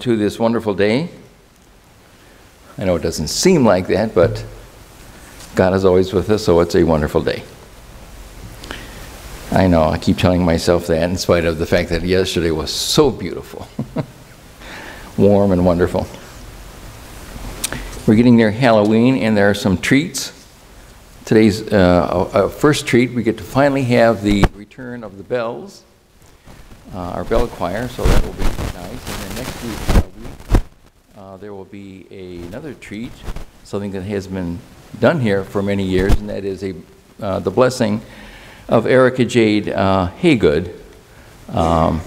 to this wonderful day. I know it doesn't seem like that, but God is always with us, so it's a wonderful day. I know, I keep telling myself that in spite of the fact that yesterday was so beautiful, warm and wonderful. We're getting near Halloween, and there are some treats. Today's uh, uh, first treat, we get to finally have the return of the bells uh, our bell choir, so that will be next week, uh, there will be a, another treat, something that has been done here for many years, and that is a, uh, the blessing of Erica Jade uh, Haygood, um,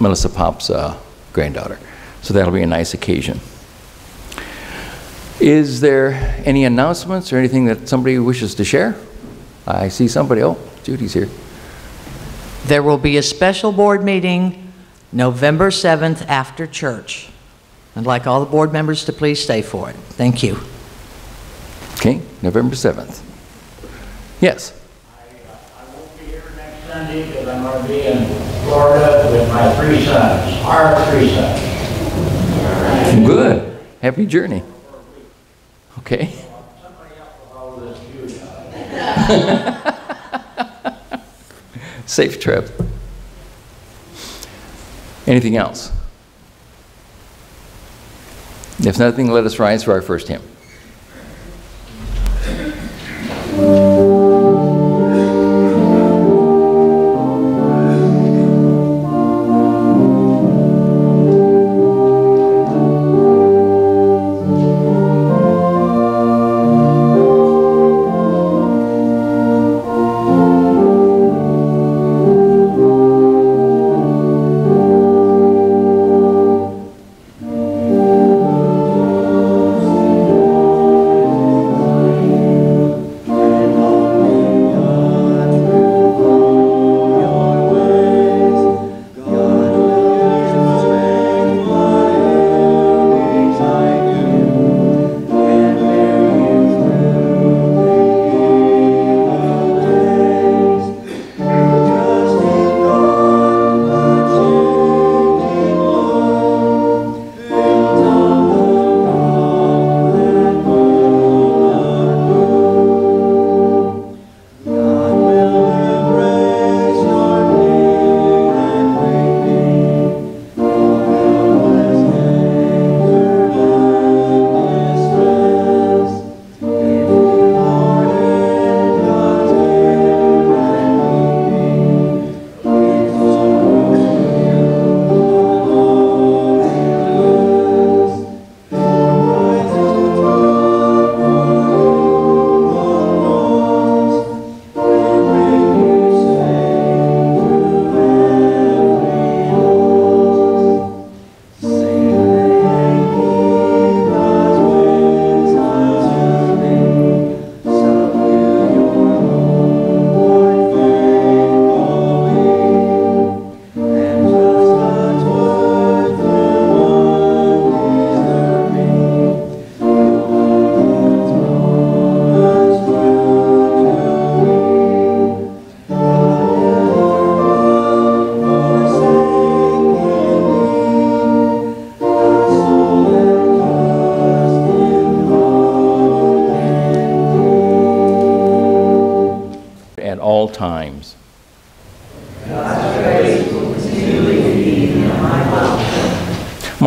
Melissa Pop's uh, granddaughter. So that'll be a nice occasion. Is there any announcements or anything that somebody wishes to share? I see somebody. Oh, Judy's here. There will be a special board meeting November 7th after church. I'd like all the board members to please stay for it. Thank you. Okay, November 7th. Yes? I won't be here next Sunday because I'm going to be in Florida with my three sons, our three sons. Good. Happy journey. Okay. Somebody else will follow this. Safe trip. Anything else? If nothing, let us rise for our first hymn.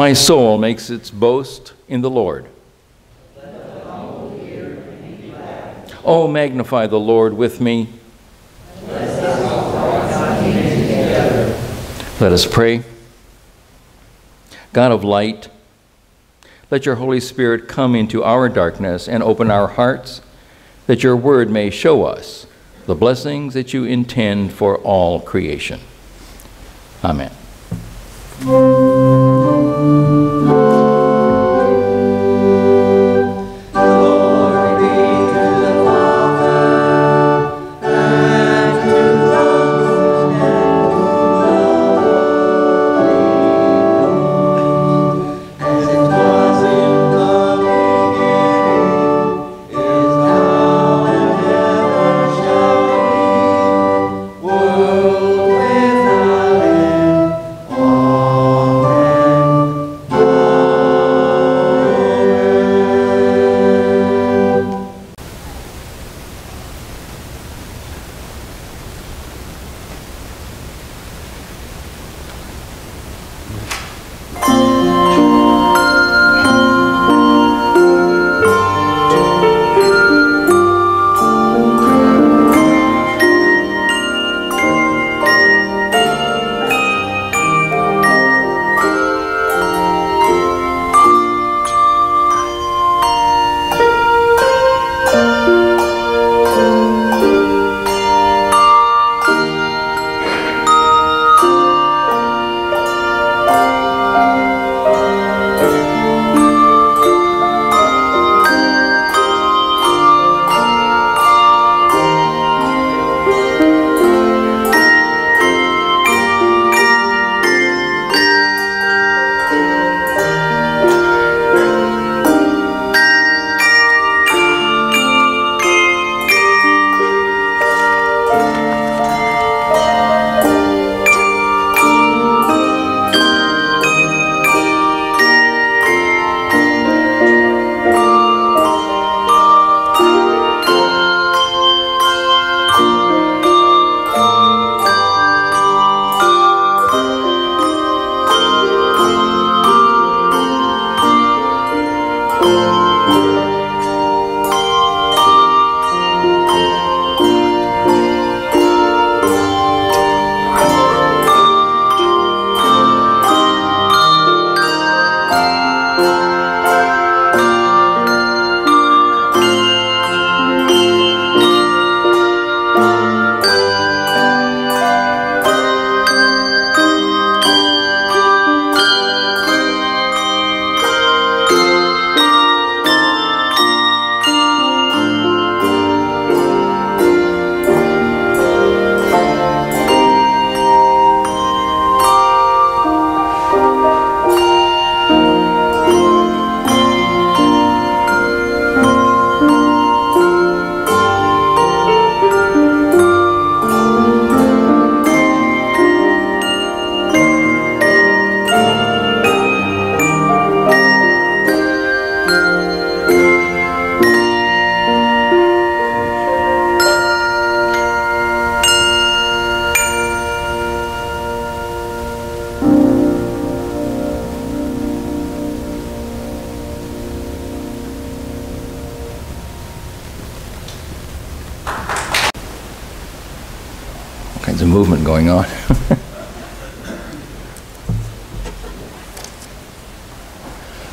My soul makes its boast in the Lord. Oh, magnify the Lord with me. Let us pray. God of light, let your Holy Spirit come into our darkness and open our hearts, that your word may show us the blessings that you intend for all creation. Amen.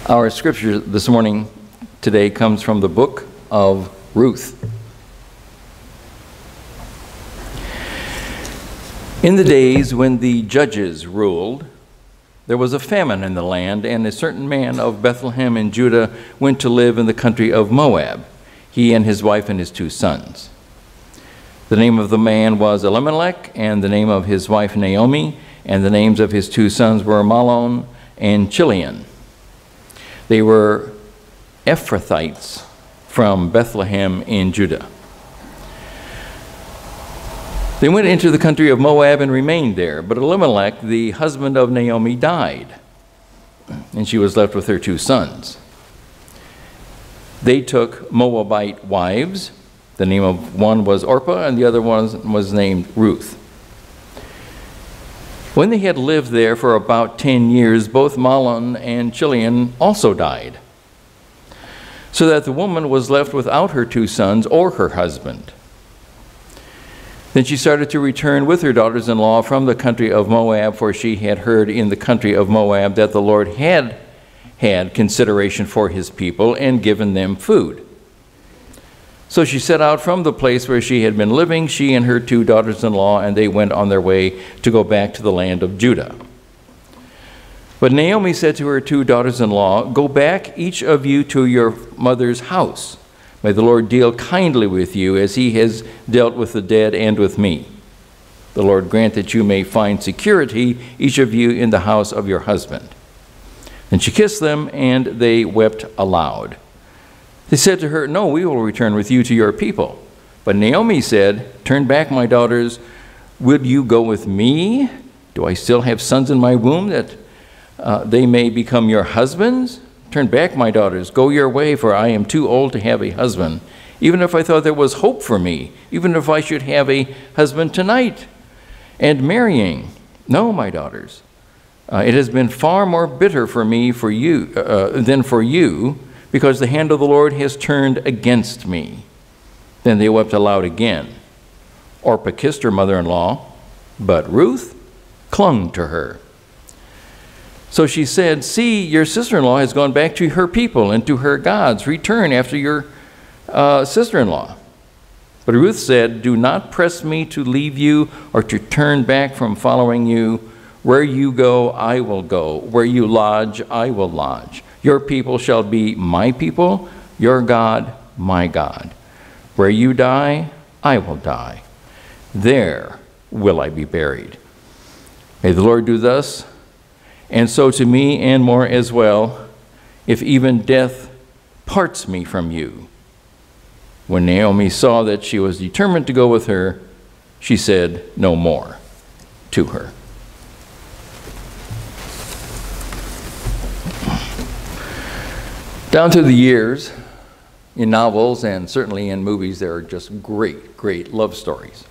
Our scripture this morning, today, comes from the book of Ruth. In the days when the judges ruled, there was a famine in the land, and a certain man of Bethlehem in Judah went to live in the country of Moab, he and his wife and his two sons. The name of the man was Elimelech, and the name of his wife Naomi, and the names of his two sons were Mahlon and Chilion. They were Ephrathites from Bethlehem in Judah. They went into the country of Moab and remained there. But Elimelech, the husband of Naomi, died, and she was left with her two sons. They took Moabite wives. The name of one was Orpah, and the other one was named Ruth. When they had lived there for about ten years, both Mahlon and Chilion also died, so that the woman was left without her two sons or her husband. Then she started to return with her daughters in law from the country of Moab, for she had heard in the country of Moab that the Lord had had consideration for his people and given them food. So she set out from the place where she had been living, she and her two daughters in law, and they went on their way to go back to the land of Judah. But Naomi said to her two daughters in law, Go back, each of you, to your mother's house. May the Lord deal kindly with you as he has dealt with the dead and with me. The Lord grant that you may find security, each of you, in the house of your husband. Then she kissed them, and they wept aloud. They said to her, No, we will return with you to your people. But Naomi said, Turn back, my daughters. Would you go with me? Do I still have sons in my womb that uh, they may become your husbands? Turn back, my daughters. Go your way, for I am too old to have a husband. Even if I thought there was hope for me, even if I should have a husband tonight and marrying. No, my daughters. Uh, it has been far more bitter for me for you uh, than for you because the hand of the Lord has turned against me. Then they wept aloud again. Orpah kissed her mother in law, but Ruth clung to her. So she said, See, your sister in law has gone back to her people and to her gods. Return after your uh, sister in law. But Ruth said, Do not press me to leave you or to turn back from following you. Where you go, I will go. Where you lodge, I will lodge. Your people shall be my people, your God, my God. Where you die, I will die. There will I be buried. May the Lord do thus, and so to me and more as well, if even death parts me from you. When Naomi saw that she was determined to go with her, she said no more to her. Down through the years, in novels and certainly in movies, there are just great, great love stories.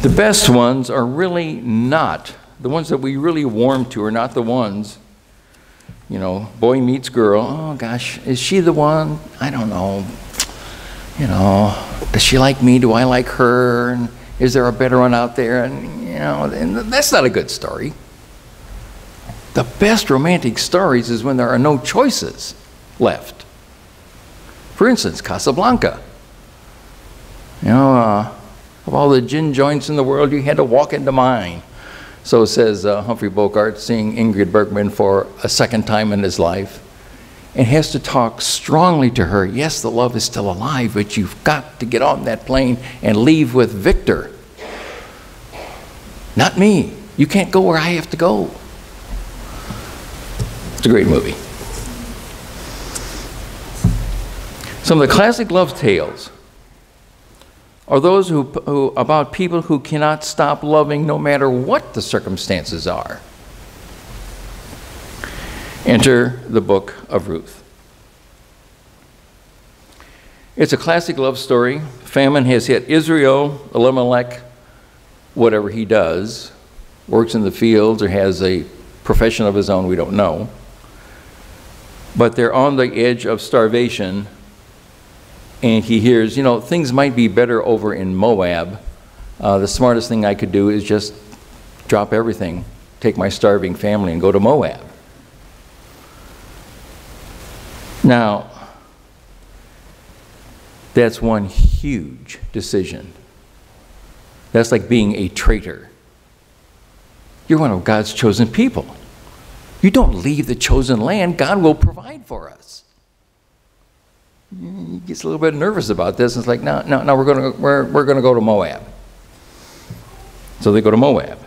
The best ones are really not, the ones that we really warm to are not the ones, you know, boy meets girl. Oh gosh, is she the one? I don't know. You know, does she like me? Do I like her? And is there a better one out there? And, you know, and that's not a good story. The best romantic stories is when there are no choices left. For instance, Casablanca. You know, uh, of all the gin joints in the world, you had to walk into mine. So says uh, Humphrey Bogart, seeing Ingrid Bergman for a second time in his life, and has to talk strongly to her. Yes, the love is still alive, but you've got to get on that plane and leave with Victor. Not me. You can't go where I have to go. It's a great movie. Some of the classic love tales are those who, who, about people who cannot stop loving no matter what the circumstances are. Enter the book of Ruth. It's a classic love story. Famine has hit Israel. Elimelech, whatever he does, works in the fields or has a profession of his own, we don't know but they're on the edge of starvation and he hears, you know, things might be better over in Moab. Uh, the smartest thing I could do is just drop everything, take my starving family, and go to Moab. Now, that's one huge decision. That's like being a traitor. You're one of God's chosen people. You don't leave the chosen land, God will provide for us. He gets a little bit nervous about this. And it's like, no, no, no, we're going to we're, we're to go to Moab. So they go to Moab.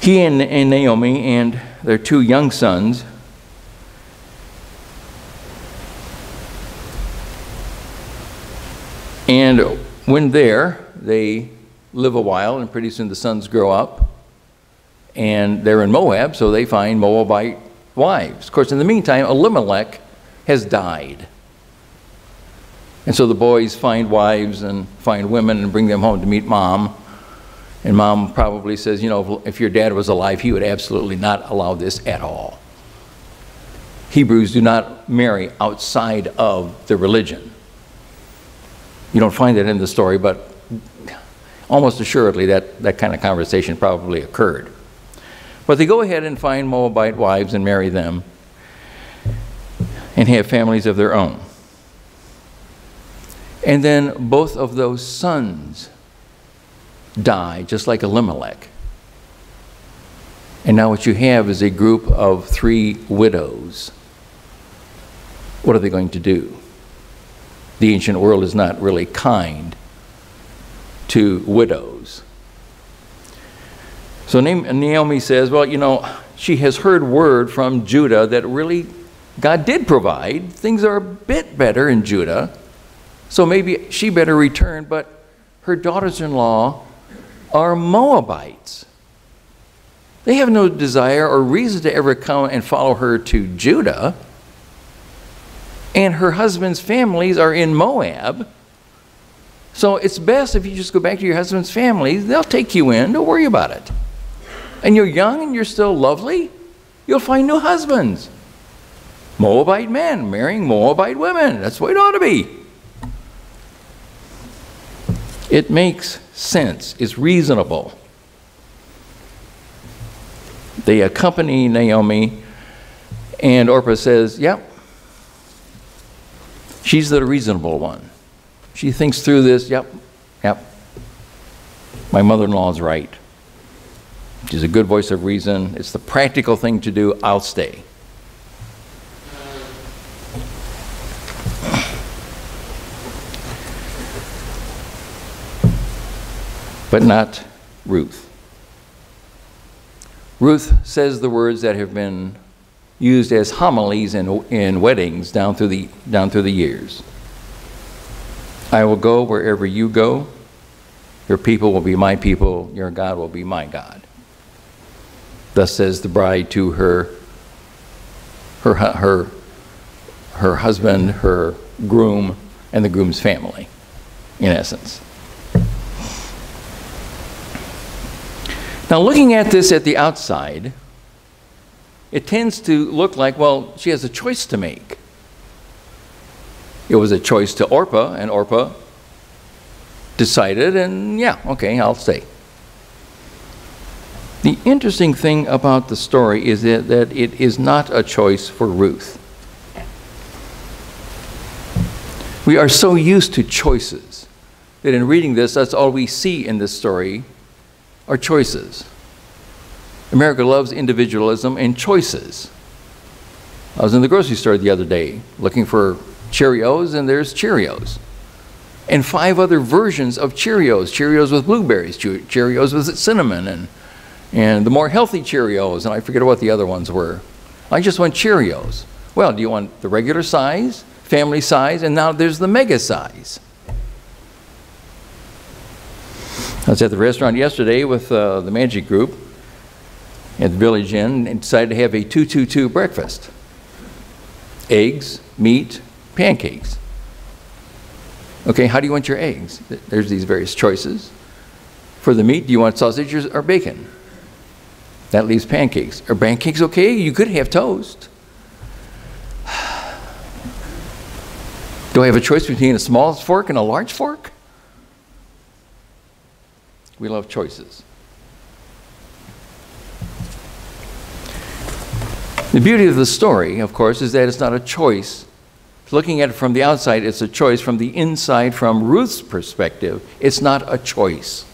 He and, and Naomi and their two young sons And when there, they live a while, and pretty soon the sons grow up, and they're in Moab, so they find Moabite wives. Of course, in the meantime, Elimelech has died. And so the boys find wives and find women and bring them home to meet mom. And mom probably says, you know, if your dad was alive, he would absolutely not allow this at all. Hebrews do not marry outside of the religion. You don't find that in the story, but almost assuredly that, that kind of conversation probably occurred. But they go ahead and find Moabite wives and marry them and have families of their own. And then both of those sons die, just like Elimelech. And now what you have is a group of three widows. What are they going to do? the ancient world is not really kind to widows. So Naomi says, well, you know, she has heard word from Judah that really God did provide. Things are a bit better in Judah. So maybe she better return, but her daughters in law are Moabites. They have no desire or reason to ever come and follow her to Judah and her husband's families are in Moab. So it's best if you just go back to your husband's family. They'll take you in. Don't worry about it. And you're young and you're still lovely. You'll find new husbands. Moabite men marrying Moabite women. That's the way it ought to be. It makes sense. It's reasonable. They accompany Naomi, and Orpah says, Yep, She's the reasonable one. She thinks through this, yep, yep. My mother in law is right. She's a good voice of reason. It's the practical thing to do. I'll stay. But not Ruth. Ruth says the words that have been used as homilies in, in weddings down through, the, down through the years. I will go wherever you go. Your people will be my people. Your God will be my God. Thus says the bride to her, her, her, her husband, her groom, and the groom's family, in essence. Now, looking at this at the outside, it tends to look like, well, she has a choice to make. It was a choice to Orpah, and Orpah decided, and yeah, okay, I'll stay. The interesting thing about the story is that, that it is not a choice for Ruth. We are so used to choices that in reading this, that's all we see in this story are choices. America loves individualism and choices. I was in the grocery store the other day looking for Cheerios, and there's Cheerios. And five other versions of Cheerios Cheerios with blueberries, Cheerios with cinnamon, and, and the more healthy Cheerios, and I forget what the other ones were. I just want Cheerios. Well, do you want the regular size, family size, and now there's the mega size? I was at the restaurant yesterday with uh, the Magic Group, at the Village Inn and decided to have a 222 breakfast eggs, meat, pancakes. Okay, how do you want your eggs? There's these various choices. For the meat, do you want sausages or bacon? That leaves pancakes. Are pancakes okay? You could have toast. Do I have a choice between a small fork and a large fork? We love choices. The beauty of the story, of course, is that it's not a choice. Looking at it from the outside, it's a choice. From the inside, from Ruth's perspective, it's not a choice.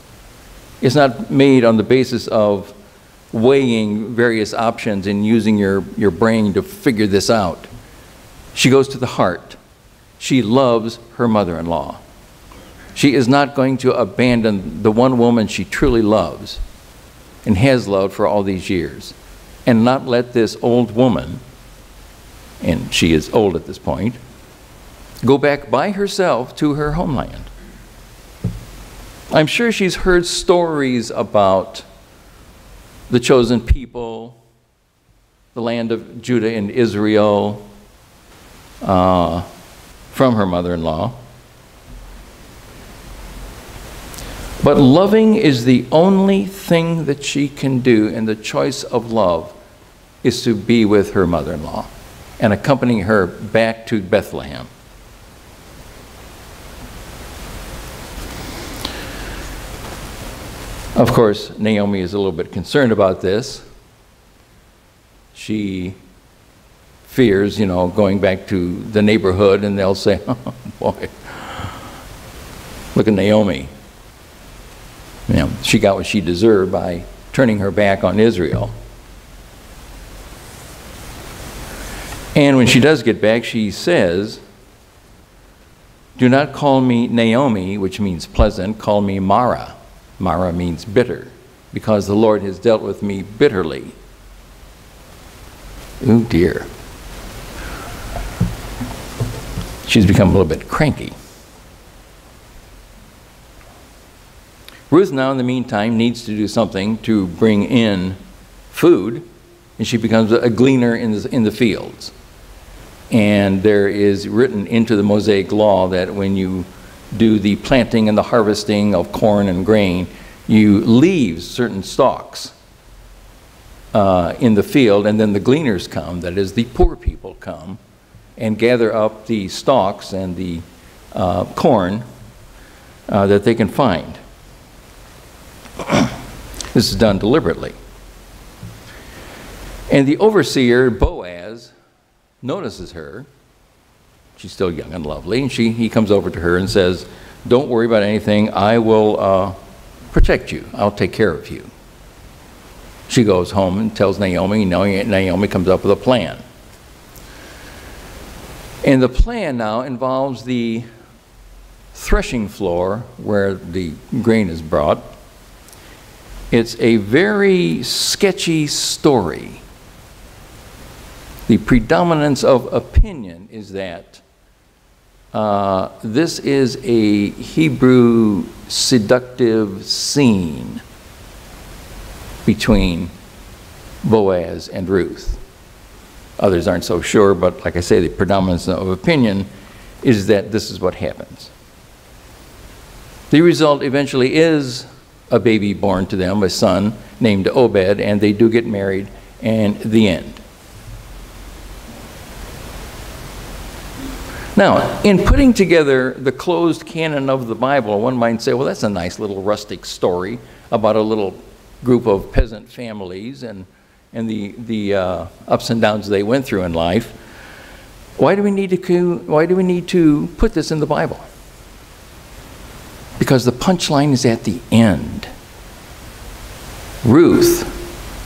It's not made on the basis of weighing various options and using your, your brain to figure this out. She goes to the heart. She loves her mother in law. She is not going to abandon the one woman she truly loves and has loved for all these years and not let this old woman, and she is old at this point, go back by herself to her homeland. I'm sure she's heard stories about the chosen people, the land of Judah and Israel, uh, from her mother in law. But loving is the only thing that she can do, and the choice of love is to be with her mother in law and accompanying her back to Bethlehem. Of course, Naomi is a little bit concerned about this. She fears, you know, going back to the neighborhood and they'll say, oh boy, look at Naomi. You know, she got what she deserved by turning her back on Israel. And when she does get back, she says, Do not call me Naomi, which means pleasant, call me Mara. Mara means bitter, because the Lord has dealt with me bitterly. Oh dear. She's become a little bit cranky. Ruth now, in the meantime, needs to do something to bring in food, and she becomes a gleaner in the, in the fields. And there is written into the Mosaic law that when you do the planting and the harvesting of corn and grain, you leave certain stalks uh, in the field, and then the gleaners come, that is, the poor people come, and gather up the stalks and the uh, corn uh, that they can find. this is done deliberately. And the overseer, Boaz, notices her. She's still young and lovely, and she, he comes over to her and says, Don't worry about anything. I will uh, protect you. I'll take care of you. She goes home and tells Naomi. Naomi comes up with a plan. And the plan now involves the threshing floor where the grain is brought. It's a very sketchy story. The predominance of opinion is that uh, this is a Hebrew seductive scene between Boaz and Ruth. Others aren't so sure, but like I say, the predominance of opinion is that this is what happens. The result eventually is a baby born to them, a son named Obed, and they do get married, and the end. Now, in putting together the closed canon of the Bible, one might say, well, that's a nice little rustic story about a little group of peasant families and, and the, the uh, ups and downs they went through in life. Why do, we need to, why do we need to put this in the Bible? Because the punchline is at the end. Ruth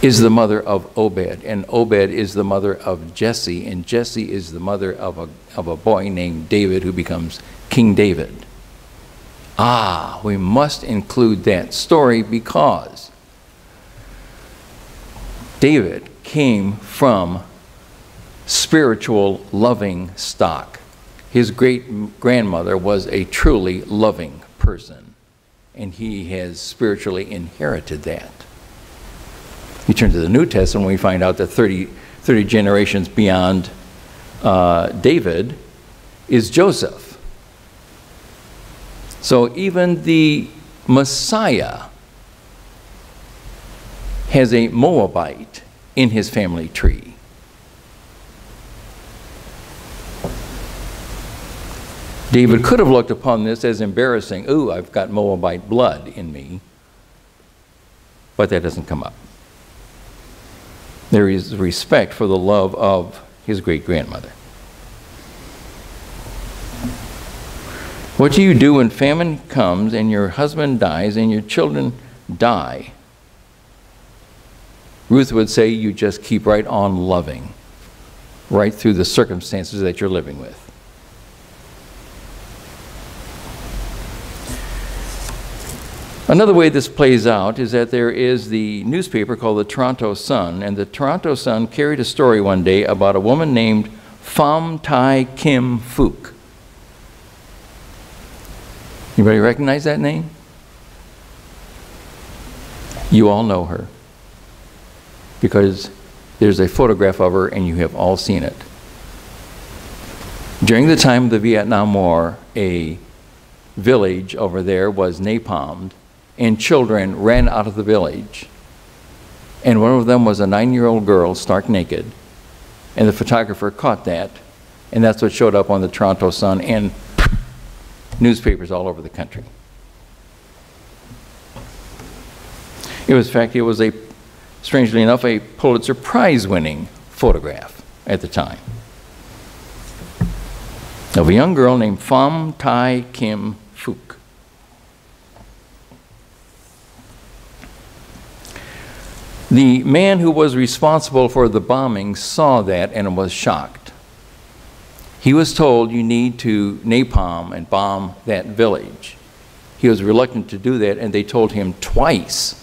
is the mother of Obed, and Obed is the mother of Jesse, and Jesse is the mother of a, of a boy named David who becomes King David. Ah, we must include that story because David came from spiritual loving stock. His great grandmother was a truly loving person, and he has spiritually inherited that. You turn to the New Testament, we find out that 30, 30 generations beyond uh, David is Joseph. So even the Messiah has a Moabite in his family tree. David could have looked upon this as embarrassing. Ooh, I've got Moabite blood in me. But that doesn't come up. There is respect for the love of his great grandmother. What do you do when famine comes and your husband dies and your children die? Ruth would say you just keep right on loving, right through the circumstances that you're living with. Another way this plays out is that there is the newspaper called the Toronto Sun, and the Toronto Sun carried a story one day about a woman named Pham Thai Kim Phuc. Anybody recognize that name? You all know her because there's a photograph of her and you have all seen it. During the time of the Vietnam War, a village over there was napalmed and children ran out of the village. And one of them was a nine year old girl, stark naked. And the photographer caught that. And that's what showed up on the Toronto Sun and newspapers all over the country. It was, in fact, it was a, strangely enough, a Pulitzer Prize winning photograph at the time of a young girl named Pham Thai Kim The man who was responsible for the bombing saw that and was shocked. He was told you need to napalm and bomb that village. He was reluctant to do that, and they told him twice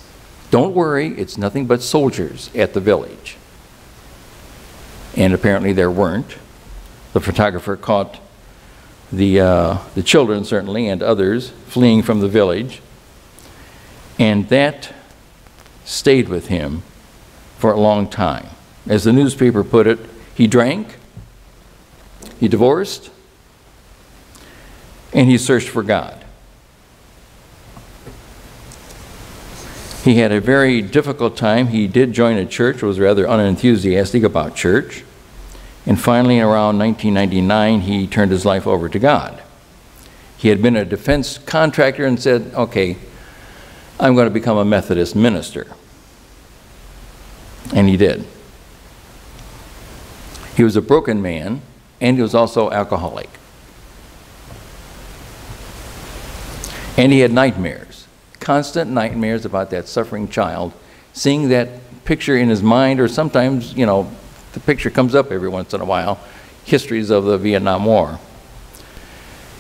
don't worry, it's nothing but soldiers at the village. And apparently there weren't. The photographer caught the, uh, the children, certainly, and others fleeing from the village. And that stayed with him for a long time. As the newspaper put it, he drank, he divorced, and he searched for God. He had a very difficult time. He did join a church, was rather unenthusiastic about church. And finally, around 1999, he turned his life over to God. He had been a defense contractor and said, okay, I'm going to become a Methodist minister. And he did. He was a broken man, and he was also alcoholic. And he had nightmares, constant nightmares about that suffering child, seeing that picture in his mind, or sometimes, you know, the picture comes up every once in a while, histories of the Vietnam War.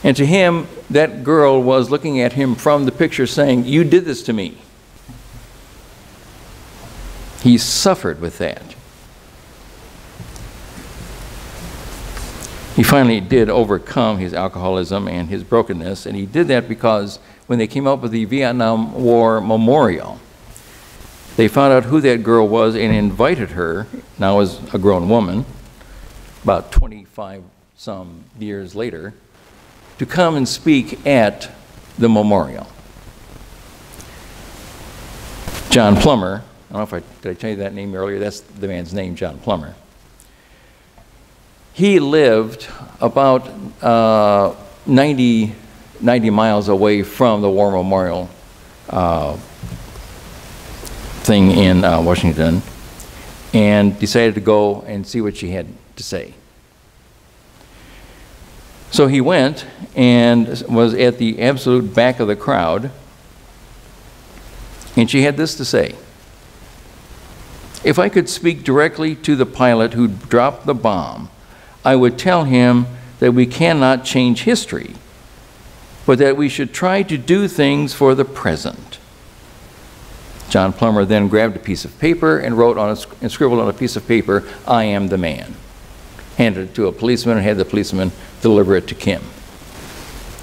And to him, that girl was looking at him from the picture saying, You did this to me. He suffered with that. He finally did overcome his alcoholism and his brokenness, and he did that because when they came up with the Vietnam War Memorial, they found out who that girl was and invited her, now as a grown woman, about 25 some years later, to come and speak at the memorial. John Plummer, I don't know if I, did I tell you that name earlier? That's the man's name, John Plummer. He lived about uh, 90, 90 miles away from the War Memorial uh, thing in uh, Washington and decided to go and see what she had to say. So he went and was at the absolute back of the crowd, and she had this to say. If I could speak directly to the pilot who dropped the bomb, I would tell him that we cannot change history, but that we should try to do things for the present. John Plummer then grabbed a piece of paper and wrote on a, and scribbled on a piece of paper, I am the man. Handed it to a policeman and had the policeman deliver it to Kim.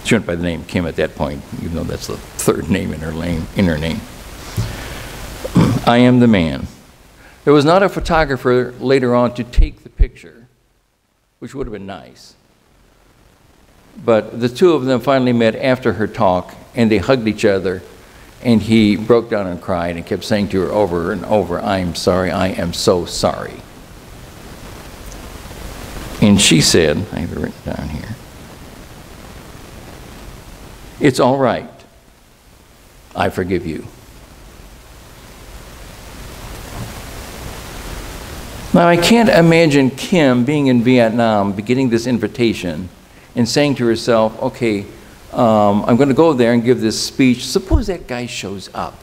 She went by the name Kim at that point, even though that's the third name in her, name, in her name. I am the man. There was not a photographer later on to take the picture, which would have been nice. But the two of them finally met after her talk, and they hugged each other, and he broke down and cried and kept saying to her over and over, I am sorry, I am so sorry. And she said, I have it written down here, It's all right. I forgive you. Now, I can't imagine Kim being in Vietnam, getting this invitation, and saying to herself, okay, um, I'm going to go there and give this speech. Suppose that guy shows up.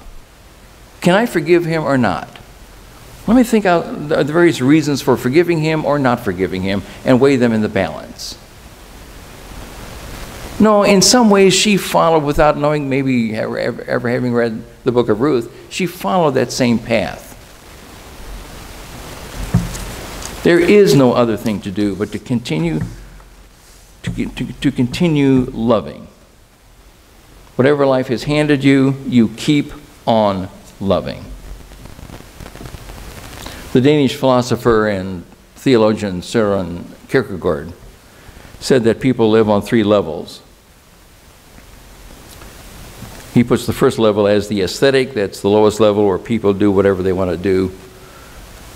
Can I forgive him or not? Let me think out the various reasons for forgiving him or not forgiving him and weigh them in the balance. No, in some ways she followed without knowing, maybe ever, ever, ever having read the book of Ruth, she followed that same path. There is no other thing to do but to continue to, to, to continue loving. Whatever life has handed you, you keep on loving. The Danish philosopher and theologian Søren Kierkegaard said that people live on three levels. He puts the first level as the aesthetic, that's the lowest level where people do whatever they want to do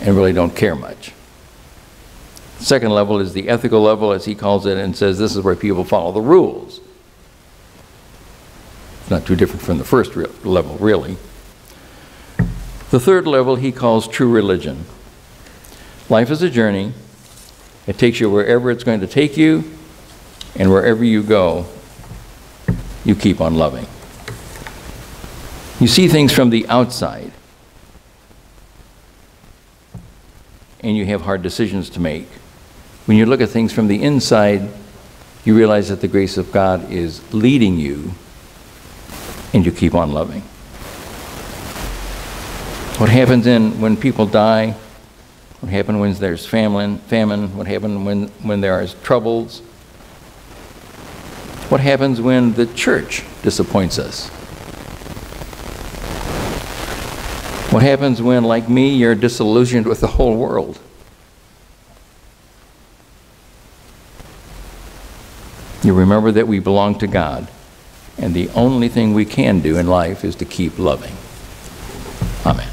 and really don't care much. Second level is the ethical level, as he calls it, and says this is where people follow the rules. It's not too different from the first re level, really. The third level he calls true religion. Life is a journey. It takes you wherever it's going to take you, and wherever you go, you keep on loving. You see things from the outside, and you have hard decisions to make. When you look at things from the inside, you realize that the grace of God is leading you and you keep on loving. What happens in when people die? What happens when there's famine? Famine? What happens when when there are troubles? What happens when the church disappoints us? What happens when, like me, you're disillusioned with the whole world? You remember that we belong to God, and the only thing we can do in life is to keep loving. Amen.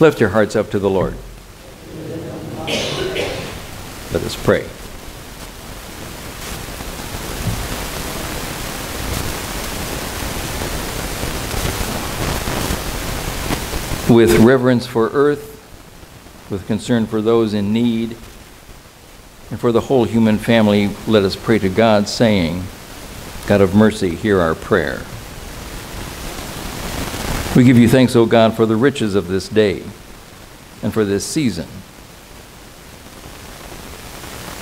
Lift your hearts up to the Lord. Let us pray. With reverence for earth, with concern for those in need, and for the whole human family, let us pray to God, saying, God of mercy, hear our prayer. We give you thanks, O God, for the riches of this day and for this season.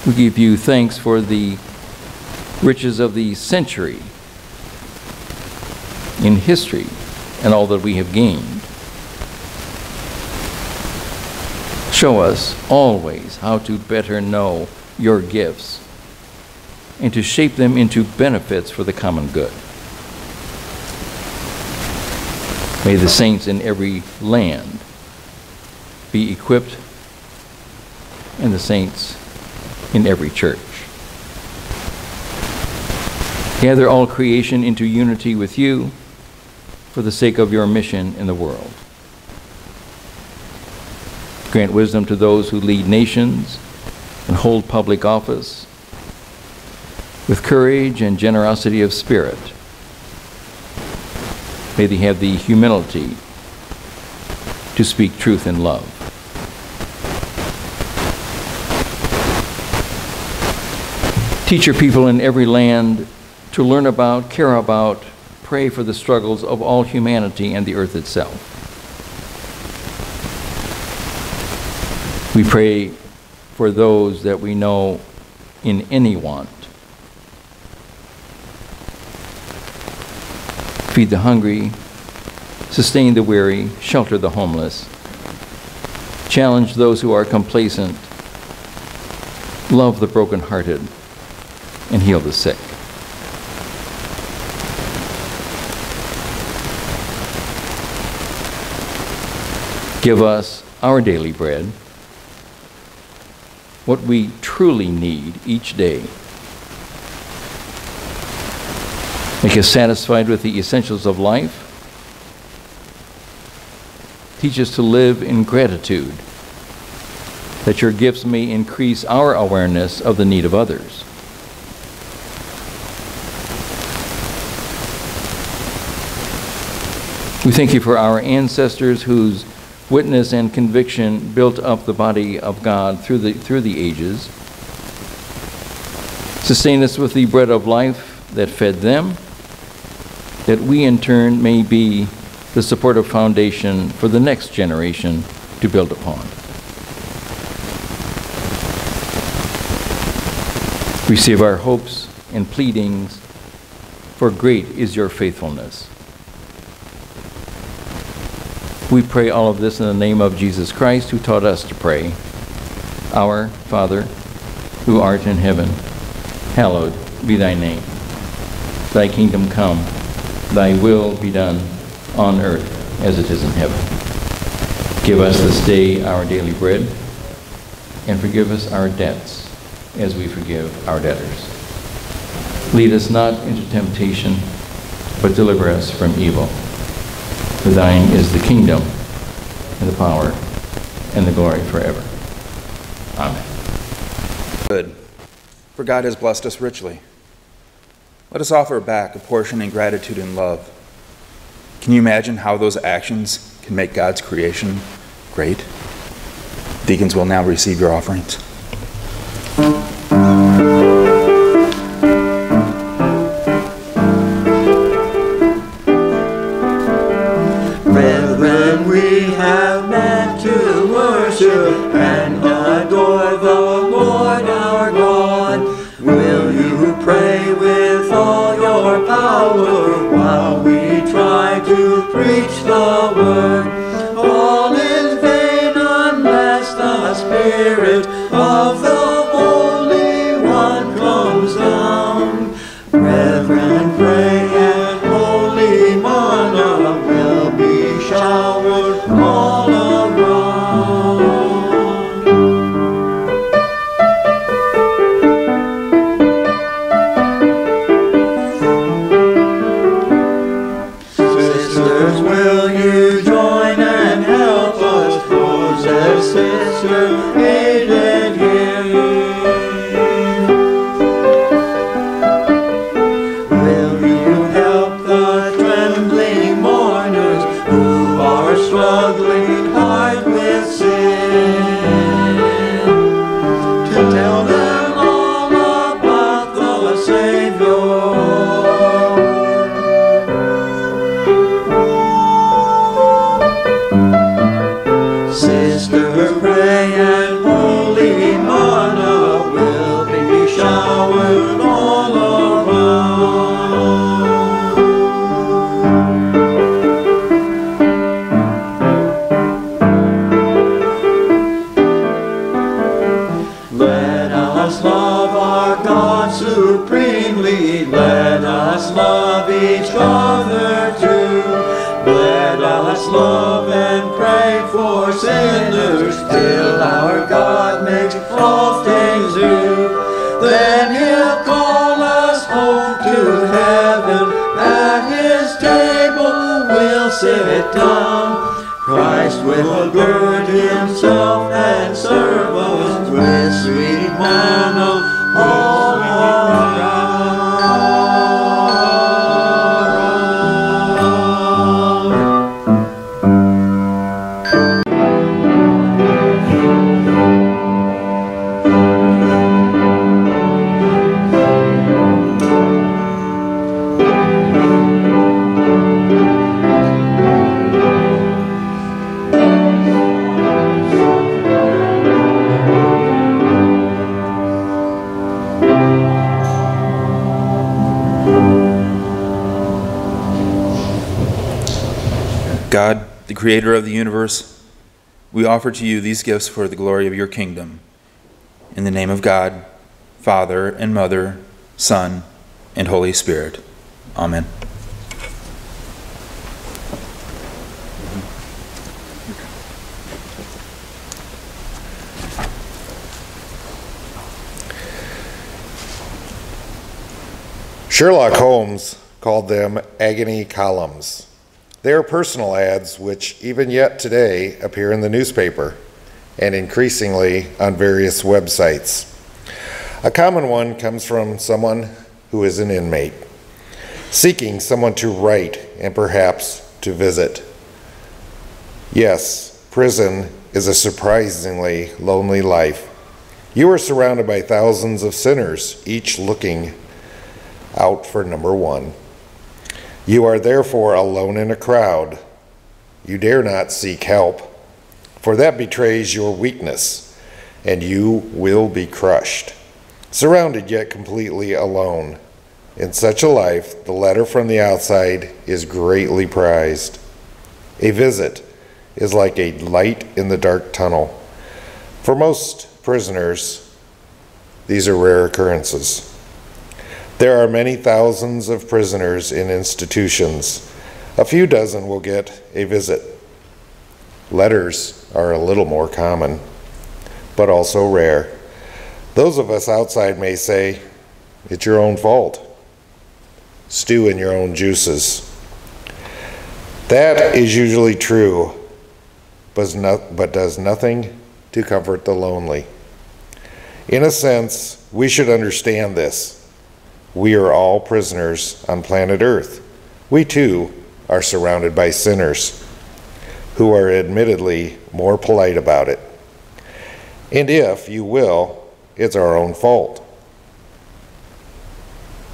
We give you thanks for the riches of the century in history and all that we have gained. Show us always how to better know your gifts and to shape them into benefits for the common good. May the saints in every land be equipped and the saints in every church. Gather all creation into unity with you for the sake of your mission in the world. Grant wisdom to those who lead nations and hold public office with courage and generosity of spirit. May they have the humility to speak truth in love. Teach your people in every land to learn about, care about, pray for the struggles of all humanity and the earth itself. We pray for those that we know in any want. Feed the hungry, sustain the weary, shelter the homeless, challenge those who are complacent, love the brokenhearted, and heal the sick. Give us our daily bread, what we truly need each day. Make us satisfied with the essentials of life. Teach us to live in gratitude, that your gifts may increase our awareness of the need of others. We thank you for our ancestors whose witness and conviction built up the body of God through the, through the ages. Sustain us with the bread of life that fed them, that we in turn may be the supportive foundation for the next generation to build upon. Receive our hopes and pleadings, for great is your faithfulness. We pray all of this in the name of Jesus Christ, who taught us to pray. Our Father, who art in heaven, hallowed be thy name. Thy kingdom come, thy will be done on earth as it is in heaven. Give us this day our daily bread, and forgive us our debts as we forgive our debtors. Lead us not into temptation, but deliver us from evil. For thine is the kingdom, and the power, and the glory forever. Amen. Good, for God has blessed us richly. Let us offer back a portion in gratitude and love. Can you imagine how those actions can make God's creation great? Deacons will now receive your offerings. Creator of the universe, we offer to you these gifts for the glory of your kingdom. In the name of God, Father and Mother, Son, and Holy Spirit. Amen. Sherlock Holmes called them agony columns. They are personal ads which, even yet today, appear in the newspaper and increasingly on various websites. A common one comes from someone who is an inmate, seeking someone to write and perhaps to visit. Yes, prison is a surprisingly lonely life. You are surrounded by thousands of sinners, each looking out for number one. You are therefore alone in a crowd. You dare not seek help, for that betrays your weakness, and you will be crushed. Surrounded yet completely alone. In such a life, the letter from the outside is greatly prized. A visit is like a light in the dark tunnel. For most prisoners, these are rare occurrences. There are many thousands of prisoners in institutions. A few dozen will get a visit. Letters are a little more common, but also rare. Those of us outside may say, it's your own fault. Stew in your own juices. That is usually true, but, but does nothing to comfort the lonely. In a sense, we should understand this. We are all prisoners on planet Earth. We too are surrounded by sinners who are admittedly more polite about it. And if you will, it's our own fault.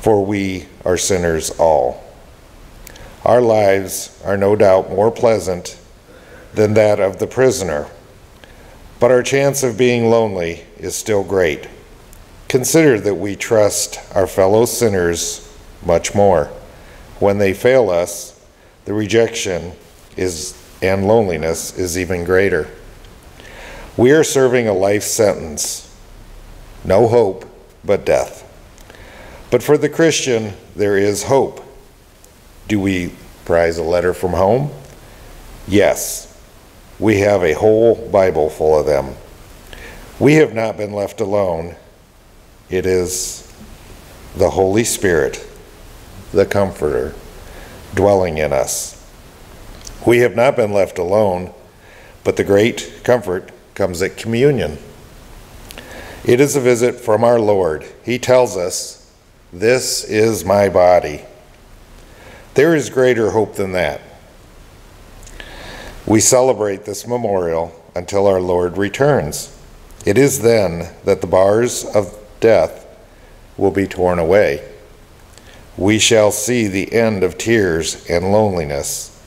For we are sinners all. Our lives are no doubt more pleasant than that of the prisoner, but our chance of being lonely is still great. Consider that we trust our fellow sinners much more. When they fail us, the rejection is and loneliness is even greater. We are serving a life sentence. No hope but death. But for the Christian, there is hope. Do we prize a letter from home? Yes. We have a whole Bible full of them. We have not been left alone it is the Holy Spirit, the Comforter, dwelling in us. We have not been left alone, but the great comfort comes at communion. It is a visit from our Lord. He tells us, This is my body. There is greater hope than that. We celebrate this memorial until our Lord returns. It is then that the bars of death will be torn away. We shall see the end of tears and loneliness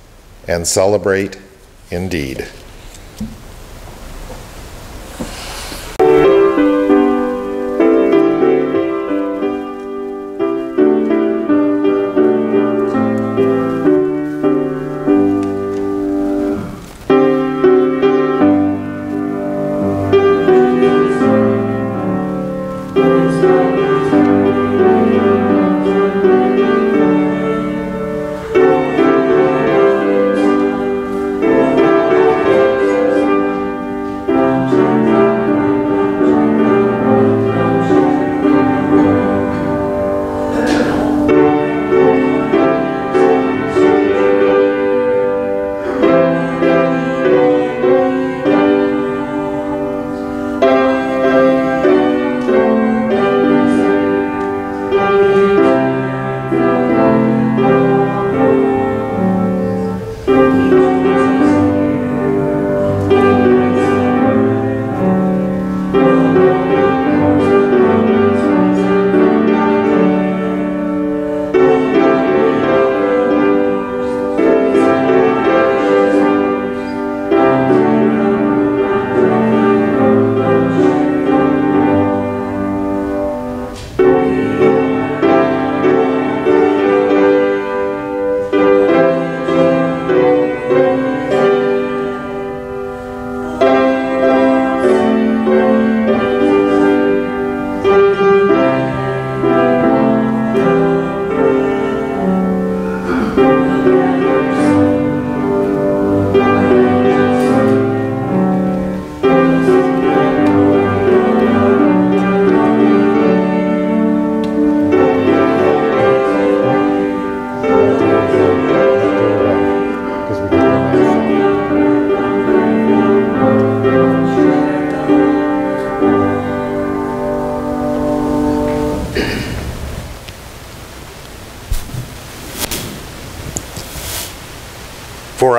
and celebrate indeed.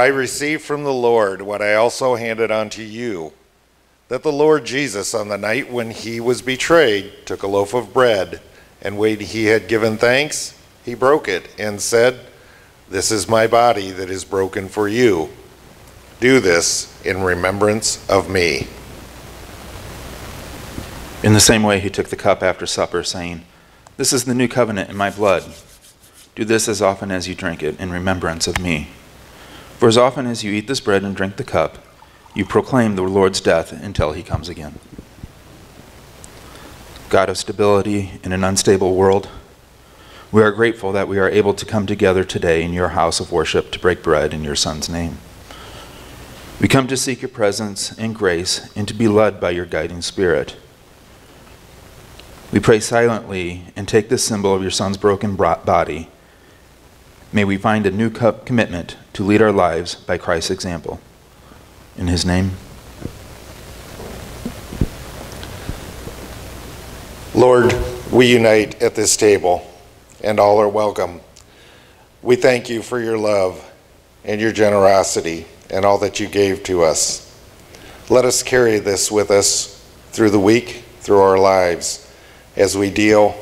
Received from the Lord what I also handed on to you that the Lord Jesus, on the night when he was betrayed, took a loaf of bread, and when he had given thanks, he broke it and said, This is my body that is broken for you. Do this in remembrance of me. In the same way, he took the cup after supper, saying, This is the new covenant in my blood. Do this as often as you drink it in remembrance of me. For as often as you eat this bread and drink the cup, you proclaim the Lord's death until he comes again. God of stability in an unstable world, we are grateful that we are able to come together today in your house of worship to break bread in your Son's name. We come to seek your presence and grace and to be led by your guiding spirit. We pray silently and take this symbol of your Son's broken body. May we find a new cup commitment to lead our lives by Christ's example. In his name. Lord, we unite at this table, and all are welcome. We thank you for your love and your generosity and all that you gave to us. Let us carry this with us through the week, through our lives, as we deal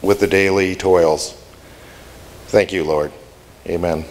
with the daily toils. Thank you, Lord. Amen.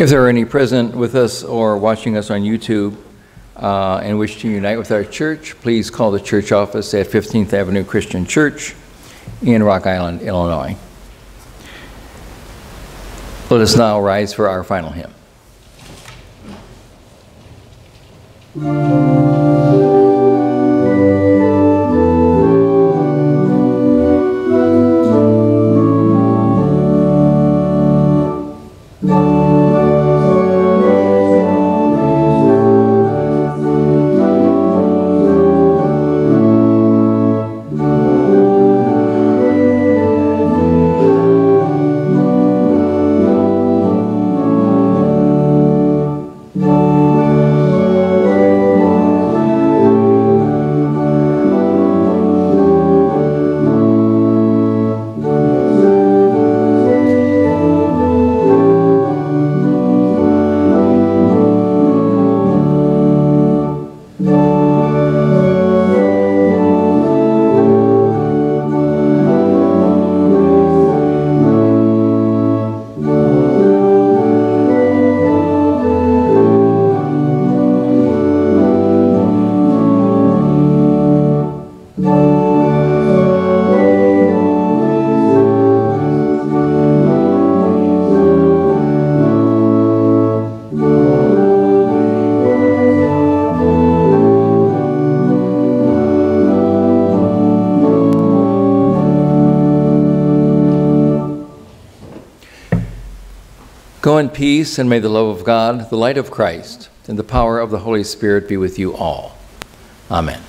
If there are any present with us or watching us on YouTube uh, and wish to unite with our church, please call the church office at 15th Avenue Christian Church in Rock Island, Illinois. Let us now rise for our final hymn. Go in peace, and may the love of God, the light of Christ, and the power of the Holy Spirit be with you all. Amen.